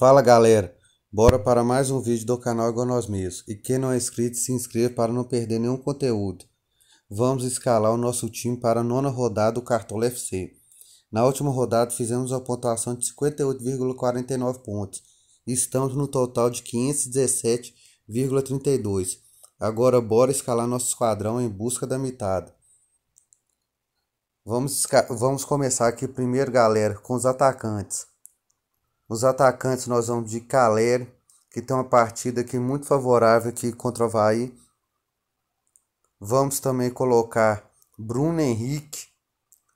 Fala galera, bora para mais um vídeo do canal Igual Nós Mesmos. E quem não é inscrito, se inscreva para não perder nenhum conteúdo. Vamos escalar o nosso time para a nona rodada do Cartola FC. Na última rodada fizemos uma pontuação de 58,49 pontos. Estamos no total de 517,32. Agora bora escalar nosso esquadrão em busca da mitad. Vamos, vamos começar aqui primeiro, galera, com os atacantes. Os atacantes nós vamos de Caleri, que tem uma partida aqui muito favorável aqui contra o Havaí. Vamos também colocar Bruno Henrique,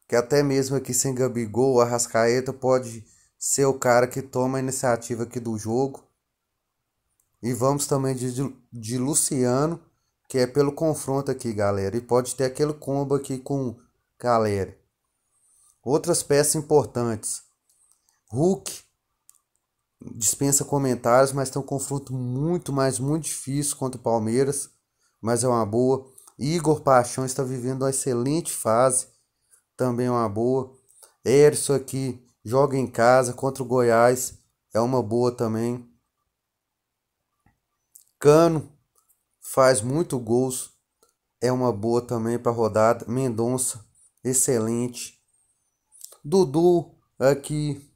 que até mesmo aqui sem Gabigol, a Arrascaeta pode ser o cara que toma a iniciativa aqui do jogo. E vamos também de, de Luciano, que é pelo confronto aqui, galera. E pode ter aquele combo aqui com Caleri. Outras peças importantes. Hulk, dispensa comentários, mas tem um confronto muito, mas muito difícil contra o Palmeiras, mas é uma boa. Igor Paixão está vivendo uma excelente fase, também é uma boa. Erson aqui joga em casa contra o Goiás, é uma boa também. Cano faz muito gols, é uma boa também para rodada. Mendonça, excelente. Dudu aqui,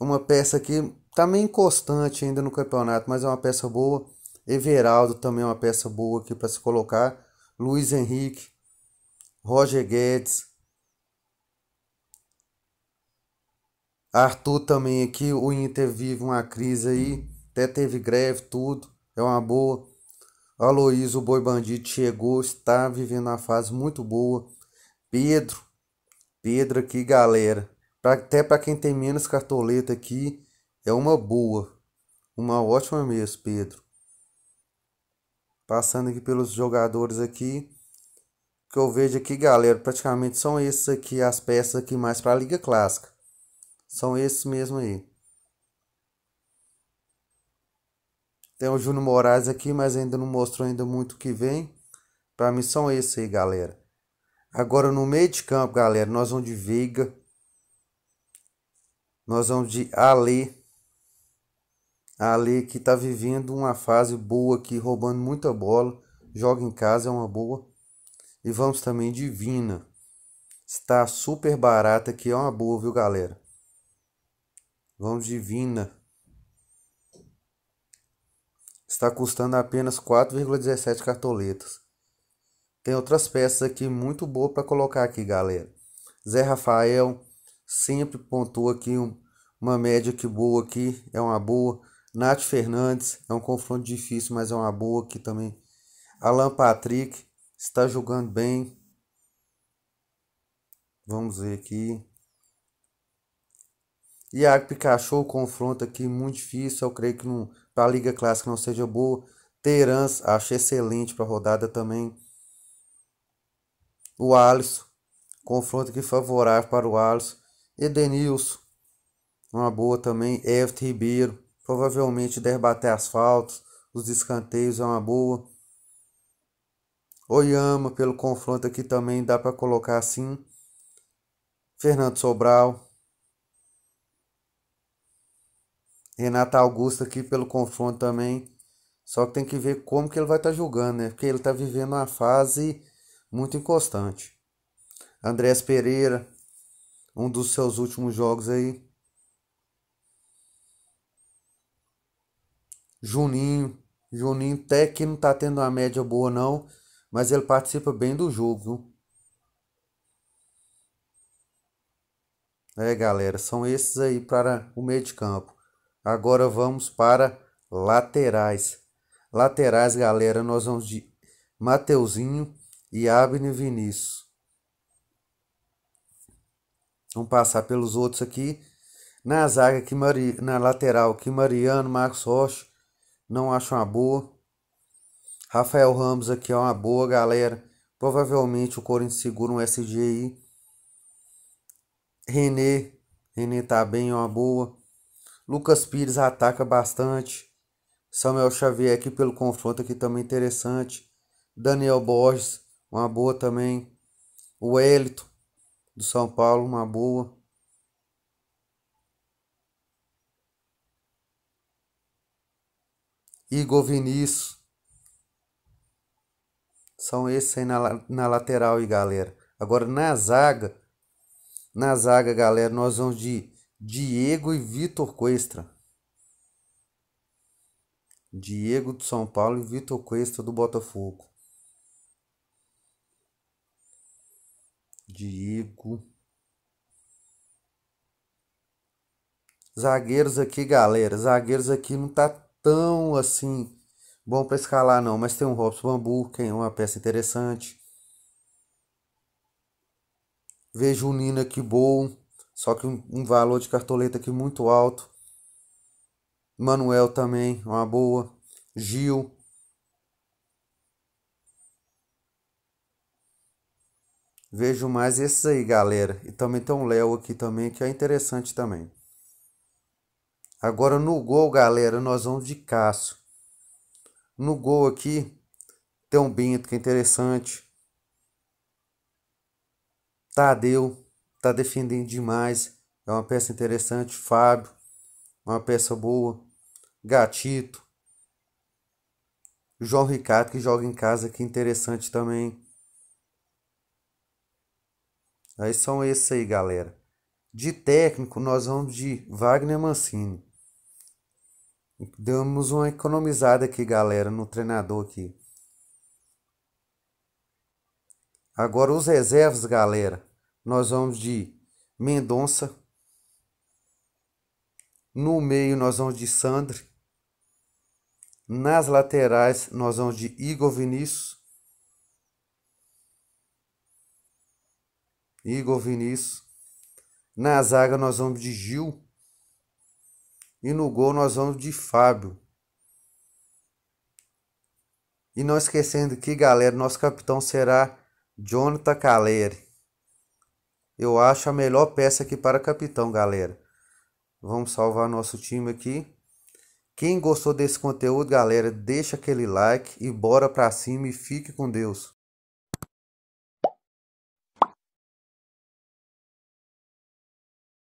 uma peça aqui Tá inconstante ainda no campeonato, mas é uma peça boa. Everaldo também é uma peça boa aqui para se colocar. Luiz Henrique, Roger Guedes. Arthur também aqui, o Inter vive uma crise aí, até teve greve, tudo, é uma boa. Aloysio, o Boi Bandido, chegou, está vivendo uma fase muito boa. Pedro, Pedro aqui, galera. Pra, até para quem tem menos cartoleta aqui, é uma boa, uma ótima mesmo, Pedro. Passando aqui pelos jogadores aqui, que eu vejo aqui, galera, praticamente são esses aqui as peças aqui mais para a Liga Clássica. São esses mesmo aí. Tem o Júnior Moraes aqui, mas ainda não mostrou ainda muito o que vem. Para mim são esses aí, galera. Agora no meio de campo, galera, nós vamos de Veiga. Nós vamos de Ale. Ali que está vivendo uma fase boa aqui, roubando muita bola. Joga em casa, é uma boa. E vamos também Divina. Está super barata aqui, é uma boa, viu, galera? Vamos Divina. Está custando apenas 4,17 cartoletas. Tem outras peças aqui muito boas para colocar aqui, galera. Zé Rafael sempre pontua aqui um, uma média que boa aqui, é uma boa. Nath Fernandes, é um confronto difícil, mas é uma boa aqui também. Alan Patrick está jogando bem. Vamos ver aqui. Iago Pikachu, confronto aqui muito difícil. Eu creio que para a Liga Clássica não seja boa. Terans, acho excelente para a rodada também. O Alisson, confronto aqui favorável para o Alisson. Edenilson, uma boa também. Everton Ribeiro, Provavelmente deve bater asfalto. Os escanteios é uma boa. Oyama, pelo confronto aqui também dá para colocar assim. Fernando Sobral. Renato Augusto aqui pelo confronto também. Só que tem que ver como que ele vai estar tá jogando, né? Porque ele está vivendo uma fase muito inconstante. Andrés Pereira, um dos seus últimos jogos aí. Juninho. Juninho até que não tá tendo uma média boa não, mas ele participa bem do jogo. É, galera, são esses aí para o meio de campo. Agora vamos para laterais. Laterais, galera, nós vamos de Mateuzinho e Abner Vinícius. Vamos passar pelos outros aqui. Na zaga, aqui, na lateral, aqui Mariano, Marcos Rocha, não acho uma boa. Rafael Ramos aqui é uma boa, galera. Provavelmente o Corinthians segura um SG aí. René. René tá bem, é uma boa. Lucas Pires ataca bastante. Samuel Xavier aqui pelo confronto aqui também interessante. Daniel Borges, uma boa também. O Elito do São Paulo, uma boa. Igor Vinícius. São esses aí na, na lateral aí, galera. Agora na zaga, na zaga, galera, nós vamos de Diego e Vitor Cuestra. Diego do São Paulo e Vitor Cuesta do Botafogo. Diego. Zagueiros aqui, galera. Zagueiros aqui não tá tão assim bom para escalar não, mas tem um Robson Bambu, que é uma peça interessante. Vejo o Nino aqui bom, só que um, um valor de cartoleta aqui muito alto. Manuel também, uma boa. Gil. Vejo mais esses aí, galera. E também tem um Léo aqui também, que é interessante também. Agora no gol, galera, nós vamos de Cássio. No gol aqui, tem um Bento que é interessante. Tadeu, tá defendendo demais. É uma peça interessante. Fábio, uma peça boa. Gatito. João Ricardo que joga em casa, que interessante também. Aí são esses aí, galera. De técnico, nós vamos de Wagner Mancini. Demos uma economizada aqui, galera, no treinador aqui. Agora os reservas, galera. Nós vamos de Mendonça. No meio nós vamos de Sandri. Nas laterais, nós vamos de Igor Vinícius. Igor Vinícius. Na zaga, nós vamos de Gil. E no gol, nós vamos de Fábio. E não esquecendo que, galera, nosso capitão será Jonathan Caleri. Eu acho a melhor peça aqui para capitão, galera. Vamos salvar nosso time aqui. Quem gostou desse conteúdo, galera, deixa aquele like e bora pra cima e fique com Deus.